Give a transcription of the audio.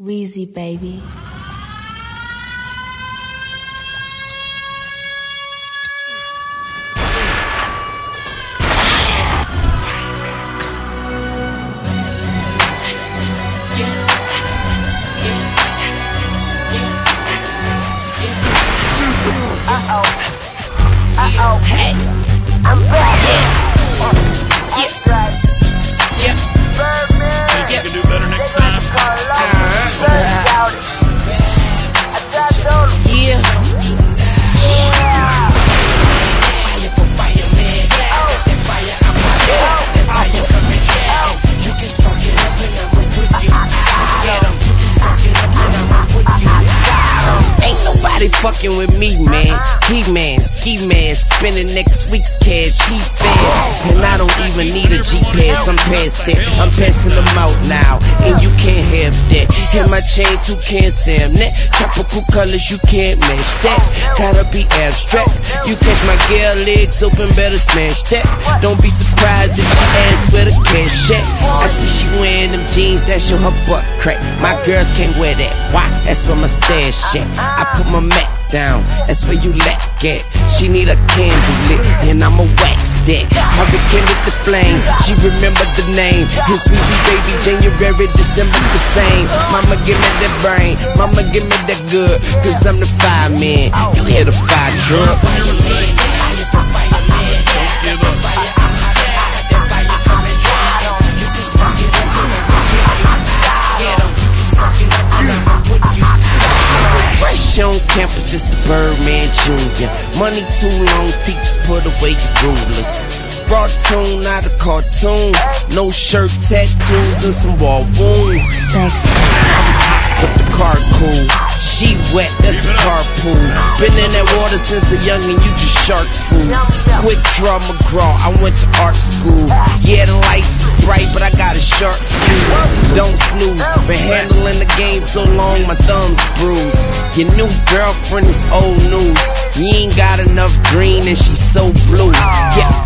Weezy baby. Uh-oh. Hey. I'm back. Fucking with me, man. He man, ski man, spending next week's cash. He fast, and I don't even need a G pass. I'm past. I'm passing them out now, and you can't have that. Hit my chain too can't Sam that. Tropical colors, you can't match that. Gotta be abstract. You catch my girl legs open, better smash that. Don't be surprised if she asks where the cash at. I see she wearing them jeans that show her butt crack. My girls can't wear that. Why? That's stash at. I put my Mac down. That's where you lack at. She need a candle lit, and I'ma wax that. I rekindled the flame. She remembered the name. His Weezy baby, January, December the same. Mama give me that brain. Mama give me that good. Cause I'm the fireman. You hear the fire truck. Campus, is the Birdman Jr. Money too long, teachers put away your rulers. Raw tune, not a cartoon. No shirt, tattoos, and some wall wounds. But the car cool. She wet, that's a carpool. Been in that water since a youngin', you just shark food. Quick draw McGraw, I went to art school. Yeah, the lights is bright, but I got a sharp fuse. Don't snooze, been handling the game so long, my thumbs bruised. Your new girlfriend is old news. You ain't got enough green and she's so blue. Yeah,